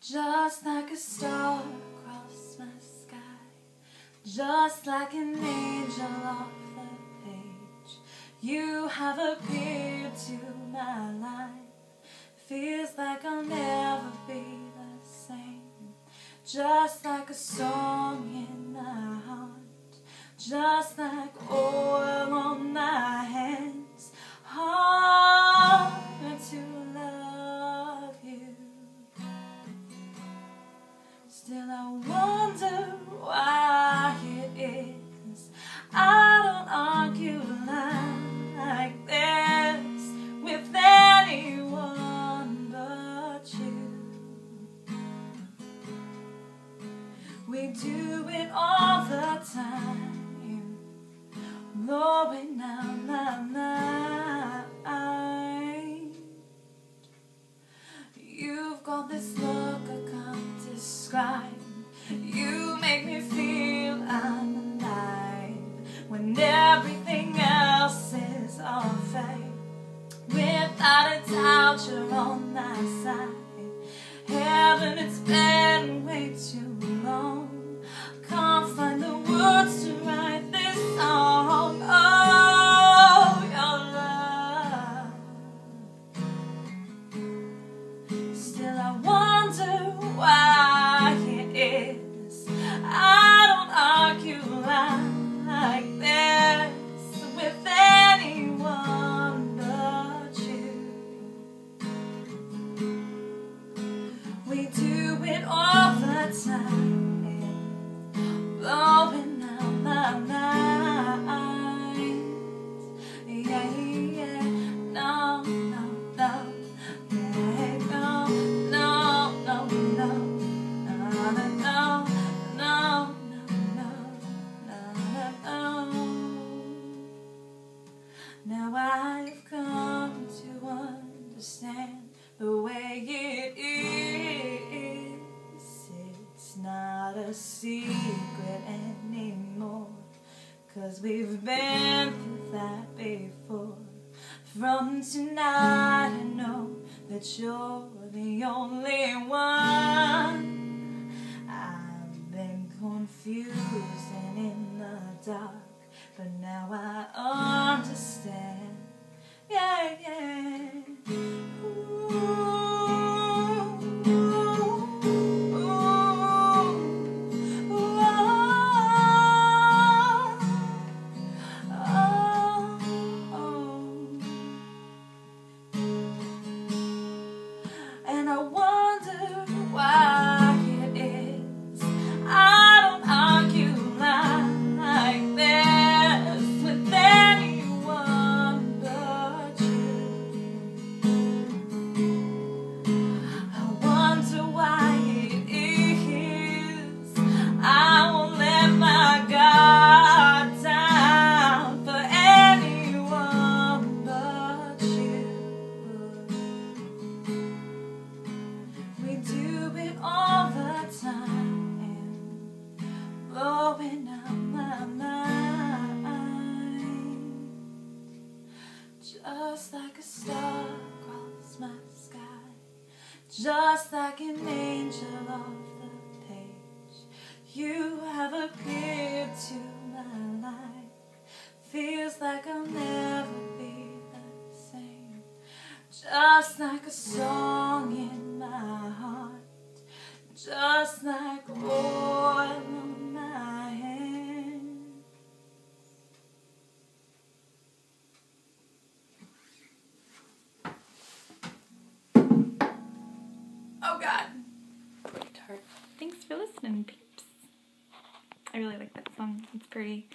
Just like a star across my sky, just like an angel off the page, you have appeared to my life. Feels like I'll never be the same, just like a song in my heart, just like Still, I wonder why it is I don't argue like this with anyone but you. We do it all the time, blowing out my mind. You've got this look Without a doubt, you're on my side. Heaven, it's been way too long. Can't blowing out my mind. Yeah, yeah, no, no, no, yeah, no, no, no, no, no, no, no, no, no, no, no. Now I've come to understand the way it is. A secret anymore. Cause we've been through that before. From tonight, I know that you're the only one. I've been confused and in the dark, but now I understand. Yeah, yeah. Ooh, out my mind. Just like a star across my sky, just like an angel off the page. You have appeared to my life. Feels like I'll never be the same. Just like a song in my heart, just like Listening, peeps. I really like that song. It's pretty.